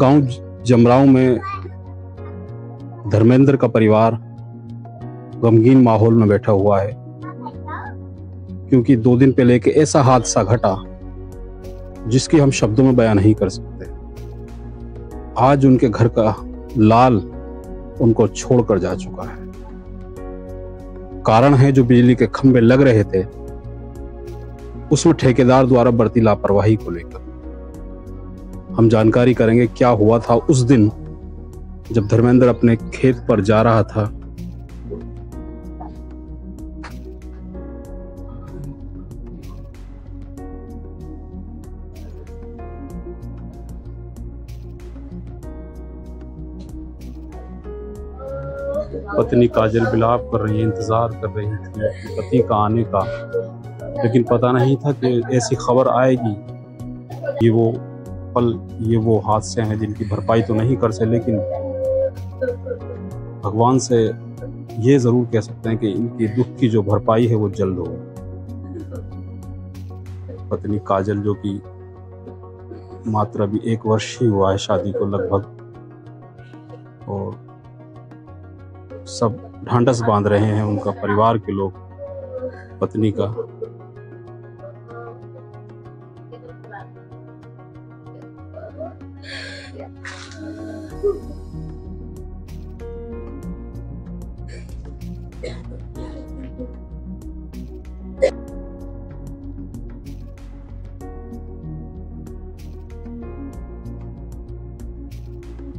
गाँव जमराव में धर्मेंद्र का परिवार गमगीन माहौल में बैठा हुआ है। क्योंकि दो दिन पहले एक ऐसा हादसा घटा, जिसकी हम शब्दों में बयान नहीं कर सकते। आज उनके घर का लाल उनको छोड़कर जा चुका है। कारण है जो बिजली के खंभे लग रहे थे, उसमें ठेकेदार द्वारा बढ़ती लापरवाही को लेकर। हम जानकारी करेंगे क्या हुआ था उस दिन जब धर्मेंद्र अपने खेत पर जा रहा था। पत्नी काजल बिलाप कर रही है इंतज़ार कर रही थी पति का आने का, लेकिन पता नहीं था कि ऐसी खबर आएगी कि वो पल ये वो हादसे हैं जिनकी भरपाई तो नहीं कर सकते, लेकिन भगवान से ये ज़रूर कह सकते हैं कि इनकी दुख की जो भरपाई है वो जल्द हो। पत्नी काजल, जो कि मात्र अभी एक वर्ष ही हुआ है शादी को लगभग, और सब ढांढस बाँध रहे हैं उनका परिवार के लोग, पत्नी का।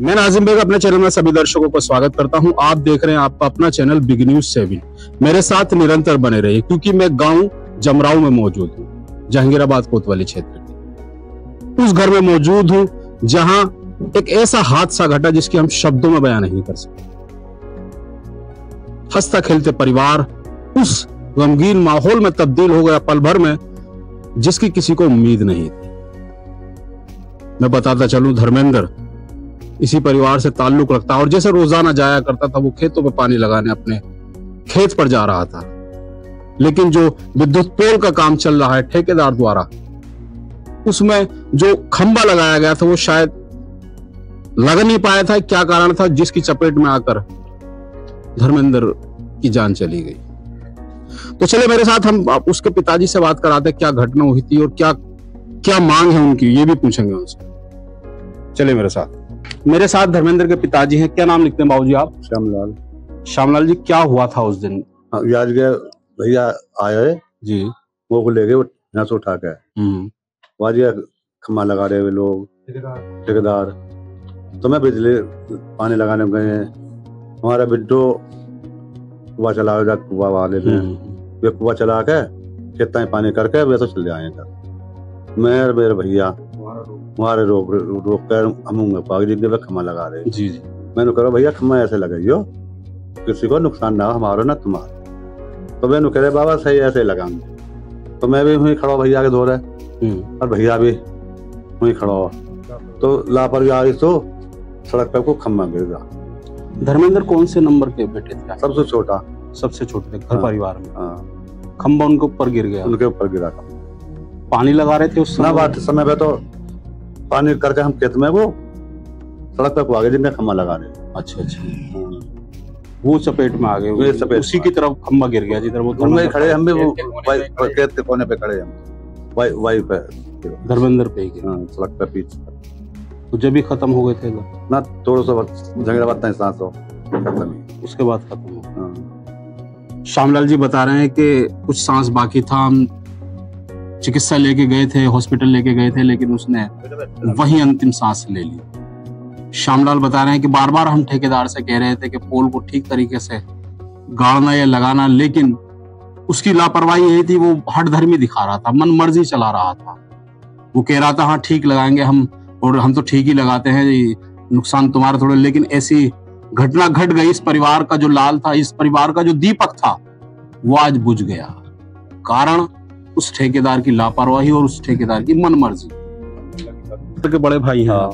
मैं नाजिम बेग, अपने चैनल में सभी दर्शकों का स्वागत करता हूँ। आप देख रहे हैं आपका अपना चैनल बिग न्यूज़ सेवन। मेरे साथ निरंतर बने रहिए, क्योंकि मैं गाँव जमराव में मौजूद हूँ, जहांगीराबाद कोतवाली क्षेत्र उस घर में मौजूद हूँ, जहाँ एक ऐसा हादसा घटा जिसकी हम शब्दों में बयान नहीं कर सकते। हंसता खेलते परिवार उस गमगीन माहौल में तब्दील हो गया पल भर में, जिसकी किसी को उम्मीद नहीं थी। मैं बताता चलूँ, धर्मेंद्र इसी परिवार से ताल्लुक रखता और जैसे रोज़ाना जाया करता था, वो खेतों में पानी लगाने अपने खेत पर जा रहा था। लेकिन जो विद्युत पोल का काम चल रहा है, ठेकेदार द्वारा, उसमें जो खंबा लगाया गया था, वो शायद लग नहीं पाया था क्या कारण था जिसकी चपेट में आकर धर्मेंद्र की जान चली गई। तो चले मेरे साथ हम उसके पिताजी से बात कराते क्या घटना हुई थी और क्या क्या मांग है उनकी ये भी पूछेंगे उनसे। चले मेरे साथ। मेरे साथ धर्मेंद्र के पिताजी हैं। क्या नाम लिखते हैं बाबूजी आप? श्यामलाल। श्यामलाल जी क्या हुआ था उस दिन? हाँ, आज के भैया आए जी। वो को लेके यहाँ से उठा के हम्म। वहाँ खम्मा लगा रहे हुए लोग। ठेकेदार। तो मैं बिजली पानी लगाने गए। हैं हमारा बिड्डो कुआ चला जा कुआ वाले ने हम्म, वे कुआ चला के खेत में पानी करके वे तो चले आए घर। मैं और मेरे भैया हमारे रोक रोक कर हम पाग जी के खम्मा लगा रहे। जी जी। मैंने कहा भैया खम्मा ऐसे लगाइयो किसी को नुकसान ना हो हमारा ना तुम्हारा। तो मैंने कह रहे बाबा सही ऐसे लगाऊँगे। तो मैं भी वहीं खड़ा भैया के दौरे हम्म, और भैया भी वहीं खड़ा हुआ। तो लापरवाही तो सड़क पे को खम्मा गिर गया धर्मेंद्र कौन से नंबर के बेटे थे? सबसे छोटा। सबसे छोटे थे घर हाँ। परिवार में। हाँ, खंबा उनके ऊपर गिर गया। उनके ऊपर गिरा था। पानी लगा रहे थे उस समय? बात समय पे तो पानी करके हम खेत में वो सड़क पे को आगे जिनके खम्मा लगा रहे अच्छा अच्छा। वो चपेट में आ गए। चपेट उसी की तरफ़ खम्बा गिर गया जिधर वो खड़े हम भी वो खेत के कोने पे खड़े हम। वाई वाई पे। धर्मेंद्र पे ही हाँ, सड़क पे पीछे। तो जब ही खत्म हो गए थे ना थोड़ा सा झगड़ा बात नहीं सांस हो खत्म उसके बाद खत्म हो हाँ, श्यामलाल जी बता रहे हैं कि कुछ सांस बाकी था हम चिकित्सा लेके गए थे हॉस्पिटल लेके गए थे लेकिन उसने वही अंतिम सांस ले ली। श्यामलाल बता रहे हैं कि बार बार हम ठेकेदार से कह रहे थे कि पोल को ठीक तरीके से गाड़ना या लगाना लेकिन उसकी लापरवाही यही थी वो हट धर्मी दिखा रहा था मन मर्ज़ी चला रहा था। वो कह रहा था हाँ ठीक लगाएँगे हम और हम तो ठीक ही लगाते हैं नुकसान तुम्हारा थोड़ा लेकिन ऐसी घटना घट गई इस परिवार का जो लाल था इस परिवार का जो दीपक था वो आज बुझ गया। कारण उस ठेकेदार की लापरवाही और उस ठेकेदार की मनमर्जी। के बड़े भाई हैं। हाँ।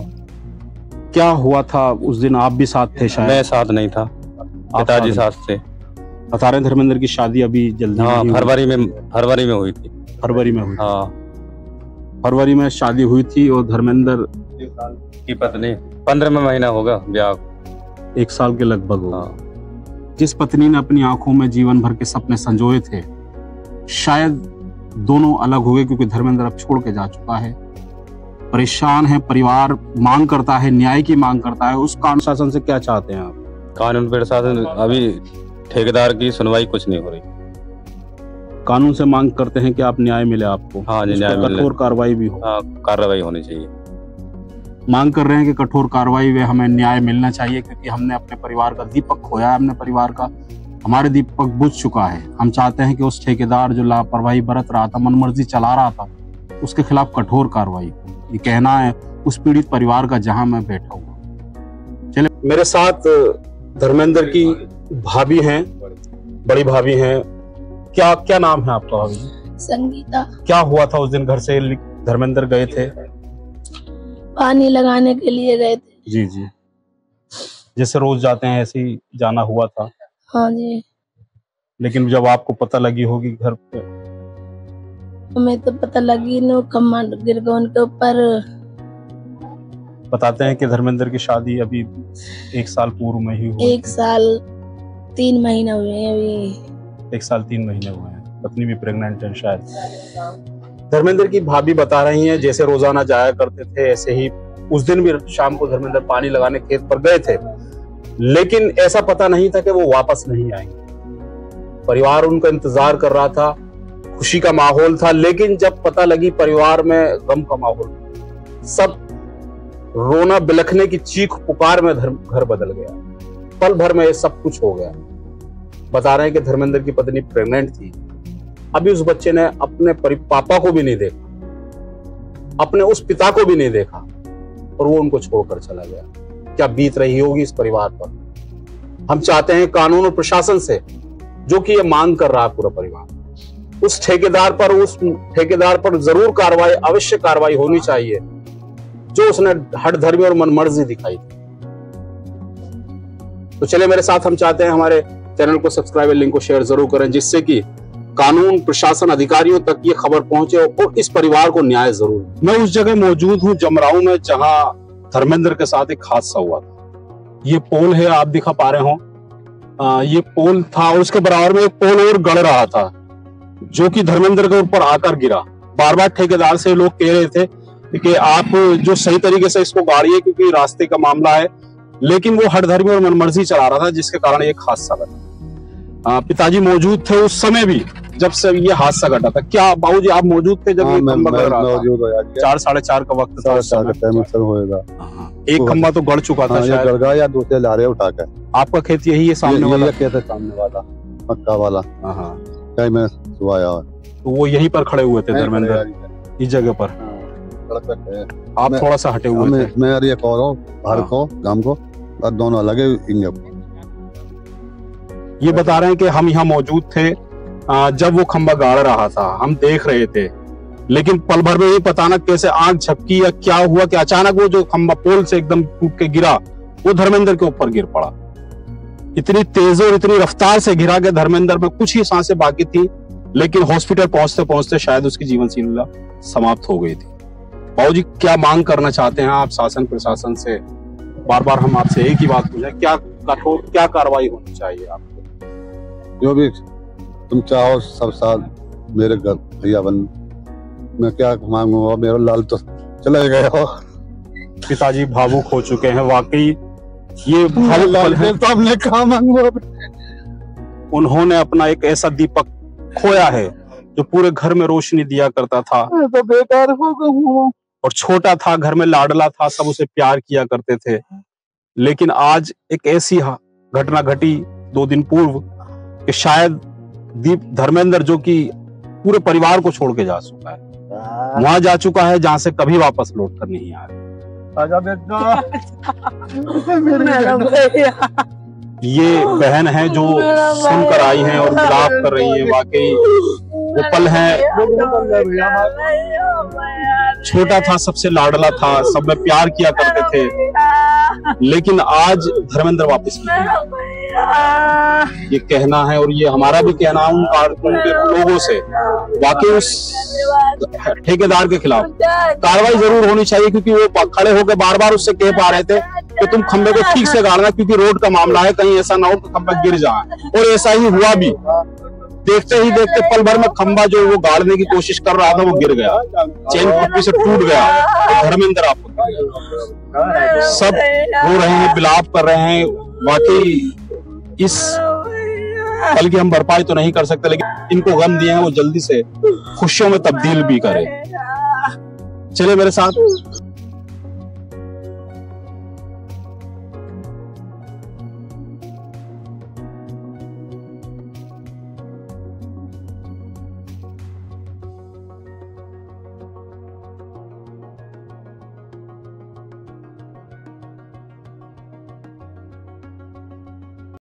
क्या हुआ था उस दिन? आप भी साथ थे शायद? मैं साथ नहीं था। पिताजी साथ साथ थे। बता रहे धर्मेंद्र की शादी अभी जल्दी हाँ फरवरी में फरवरी में हुई थी। फरवरी में हुई हाँ। फरवरी में शादी हुई थी और धर्मेंद्र की पत्नी। पंद्रह महीना होगा ब्याह। एक साल के लगभग हुआ हाँ। जिस पत्नी ने अपनी आँखों में जीवन भर के सपने संजोए थे शायद दोनों अलग हुए क्योंकि धर्मेंद्र अब छोड़ के जा चुका है। परेशान है परिवार मांग करता है न्याय की मांग करता है उस कानून शासन से क्या चाहते हैं आप? कानून प्रशासन अभी ठेकेदार की सुनवाई कुछ नहीं हो रही। कानून से मांग करते हैं कि आप न्याय मिले आपको। हाँ जी उस न्याय कठोर कार्रवाई भी हो। हाँ कार्रवाई होनी चाहिए। मांग कर रहे हैं कि कठोर कार्रवाई में हमें न्याय मिलना चाहिए क्योंकि हमने अपने परिवार का दीपक खोया है अपने परिवार का हमारे दीपक बुझ चुका है। हम चाहते हैं कि उस ठेकेदार जो लापरवाही बरत रहा था मनमर्जी चला रहा था उसके खिलाफ कठोर कार्रवाई ये कहना है उस पीड़ित परिवार का जहाँ मैं बैठा हुआ चले। मेरे साथ धर्मेंद्र की भाभी हैं बड़ी भाभी हैं क्या क्या नाम है आपका भाभी जी? संगीता। क्या हुआ था उस दिन घर से धर्मेंद्र गए थे? पानी लगाने के लिए गए थे। जी जी। जैसे रोज जाते हैं ऐसे ही जाना हुआ था। हाँ जी। लेकिन जब आपको पता लगी होगी घर पे? हमें तो पता लगी नो खम्मा गिर गया उनके ऊपर। बताते हैं कि धर्मेंद्र की शादी अभी एक साल पूर्व में ही हुई। एक साल तीन महीने हुए हैं अभी। एक साल, तीन महीने हुए हैं। पत्नी भी प्रेग्नेंट है शायद। धर्मेंद्र की भाभी बता रही हैं, जैसे रोज़ाना जाया करते थे, ऐसे ही उस दिन भी शाम को धर्मेंद्र पानी लगाने खेत पर गए थे। लेकिन ऐसा पता नहीं था कि वो वापस नहीं आएँगे। परिवार उनका इंतज़ार कर रहा था, खुशी का माहौल था, लेकिन जब पता लगी परिवार में गम का माहौल, सब रोना बिलखने की चीख पुकार में घर बदल गया। पल भर में सब कुछ हो गया। बता रहे हैं कि धर्मेंद्र की पत्नी प्रेग्नेंट थी। अभी उस बच्चे ने अपने पापा को भी नहीं देखा। अपने उस पिता को भी नहीं देखा। और वो उनको छोड़कर चला गया। क्या बीत रही होगी इस परिवार पर? हम चाहते हैं कानून और प्रशासन से, जो कि ये मांग कर रहा है पूरा परिवार, उस ठेकेदार पर, उस ठेकेदार पर ज़रूर कार्रवाई, अवश्य कार्रवाई होनी चाहिए, जो उसने हठधर्मी और मनमर्जी दिखाई थी। तो चलिए मेरे साथ हम चाहते हैं हमारे चैनल को सब्सक्राइब और लिंक को शेयर ज़रूर करें जिससे कि कानून प्रशासन अधिकारियों तक ये खबर पहुँचे और इस परिवार को न्याय ज़रूर। मैं उस जगह मौजूद हूँ जमराऊ में जहाँ धर्मेंद्र के साथ एक हादसा हुआ था। ये पोल है आप दिखा पा रहे हो। ये पोल था और उसके बराबर में एक पोल और गड़ रहा था जो कि धर्मेंद्र के ऊपर आकर गिरा। बार बार ठेकेदार से लोग कह रहे थे कि आप जो सही तरीके से इसको गाड़िए क्योंकि रास्ते का मामला है लेकिन वो हठधर्मी और मनमर्जी चला रहा था जिसके कारण एक हादसा आ, पिताजी मौजूद थे उस समय भी जब से ये हादसा घटा था। क्या बाबूजी आप मौजूद थे जब हाँ, ये मैं खंबा मैं गड़ रहा था? मौजूद चार साढ़े चार का वक्त था हाँ, एक खंबा तो गड़ चुका था हाँ ये गड़गा या दूसरे ला रहे उठा के आपका खेत यही है सामने वाला? ये कहते सामने वाला मक्का वाला। हाँ, हाँ। कहीं मैं सुबह आया तो वो यहीं पर खड़े हुए थे धर्मेंद्र इस जगह पर। आप थोड़ा सा हटे हुए मैं थे। मैं ये कह रहा हूँ हाँ। को गाँव को और दोनों अलग है ये बता रहे हैं कि हम यहाँ मौजूद थे जब वो खंबा गाड़ रहा था। हम देख रहे थे। लेकिन पल भर में ही पता ना कैसे आग झपकी या क्या हुआ कि अचानक वो जो खंबा पोल से एकदम टूट के गिरा, वो धर्मेंद्र के ऊपर गिर पड़ा। इतनी तेज और इतनी रफ्तार से गिरा कि धर्मेंद्र में कुछ ही साँसें बाकी थी, लेकिन हॉस्पिटल पहुँचते पहुँचते शायद उसकी जीवन लीला समाप्त हो गई थी। बाबू जी क्या मांग करना चाहते हैं आप शासन, प्रशासन से? बार बार हम आपसे एक ही बात पूछे, क्या कठोर, क्या कार्रवाई होनी चाहिए आपको? जो भी तुम चाहो सब साल मेरे घर भैया बन। मैं क्या मांगूँगा? मेरा लाल तो चले गए हो पिताजी भावुक हो चुके हैं वाकई ये भावुक पल है। तो हमने कहा मांगूँगा उन्होंने अपना एक ऐसा दीपक खोया है जो पूरे घर में रोशनी दिया करता था। तो बेकार हो गया और छोटा था घर में लाडला था सब उसे प्यार किया करते थे। लेकिन आज एक ऐसी घटना घटी दो दिन पूर्व। कि शायद दीप धर्मेंद्र जो कि पूरे परिवार को छोड़ के जा चुका है। वहाँ जा चुका है जहाँ से कभी वापस लौट कर नहीं बेटा। भैया। ये बहन है जो सुनकर आई है और विलाप कर रही है वाकई। वो पल है। छोटा था सबसे लाडला था सब में प्यार किया करते थे। लेकिन आज धर्मेंद्र वापस नहीं आया। ये कहना है और ये हमारा भी कहना है उन कारकुन के लोगों से। वाकई उस ठेकेदार के खिलाफ कार्रवाई ज़रूर होनी चाहिए क्योंकि वो खड़े होकर बार बार उससे कह पा रहे थे कि तुम खंबे को ठीक से गाड़ना क्योंकि रोड का मामला है कहीं ऐसा ना हो कि खंबा गिर जाए। और ऐसा ही हुआ भी। देखते ही देखते पल भर में खंबा जो वो गाड़ने की कोशिश कर रहा था वो गिर गया। चेन पट्टी से टूट गया। तो धर्मेंद्र आप सब रो रहे हैं बिलाप कर रहे हैं। वाकई इस पल की हम भरपाई तो नहीं कर सकते, लेकिन इनको गम दिए हैं वो जल्दी से खुशियों में तब्दील भी करें। चले मेरे साथ